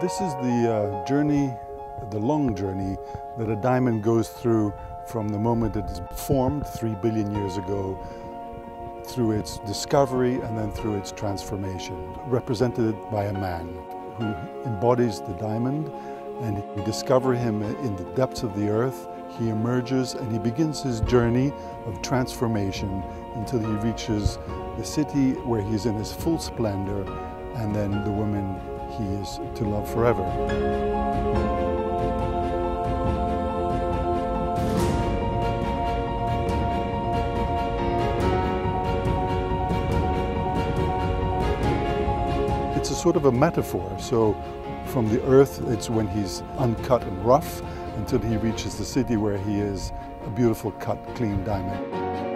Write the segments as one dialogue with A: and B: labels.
A: This is the uh, journey, the long journey that a diamond goes through from the moment it is formed three billion years ago through its discovery and then through its transformation, represented by a man who embodies the diamond and we discover him in the depths of the earth. He emerges and he begins his journey of transformation until he reaches the city where he's in his full splendor and then the woman he is to love forever. It's a sort of a metaphor. So from the earth, it's when he's uncut and rough until he reaches the city where he is a beautiful cut, clean diamond.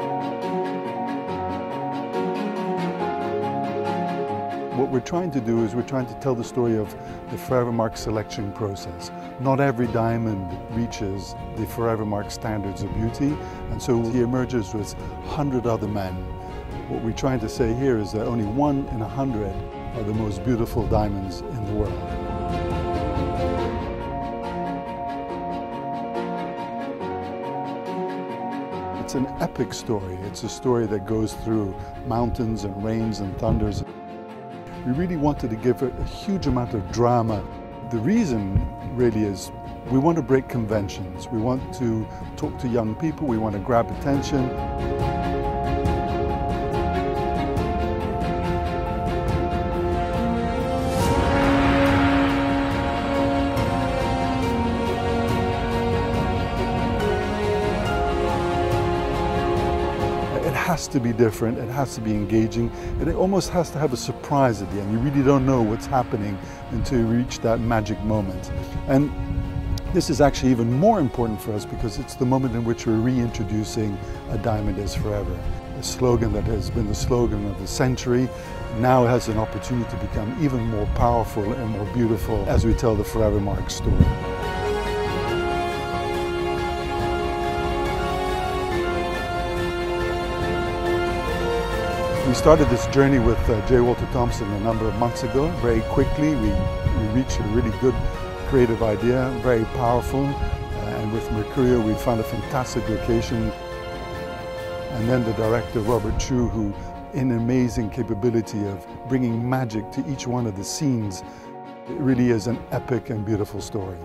A: What we're trying to do is we're trying to tell the story of the Forevermark selection process. Not every diamond reaches the Forevermark standards of beauty, and so he emerges with 100 other men. What we're trying to say here is that only one in a hundred are the most beautiful diamonds in the world. It's an epic story. It's a story that goes through mountains and rains and thunders. We really wanted to give it a huge amount of drama. The reason really is we want to break conventions. We want to talk to young people. We want to grab attention. Has to be different, it has to be engaging, and it almost has to have a surprise at the end. You really don't know what's happening until you reach that magic moment. And this is actually even more important for us because it's the moment in which we're reintroducing a diamond is forever. A slogan that has been the slogan of the century now has an opportunity to become even more powerful and more beautiful as we tell the Forevermark story. We started this journey with uh, J. Walter Thompson a number of months ago. Very quickly, we, we reached a really good creative idea, very powerful. Uh, and with Mercurio, we found a fantastic location. And then the director, Robert Chu, who in amazing capability of bringing magic to each one of the scenes. It really is an epic and beautiful story.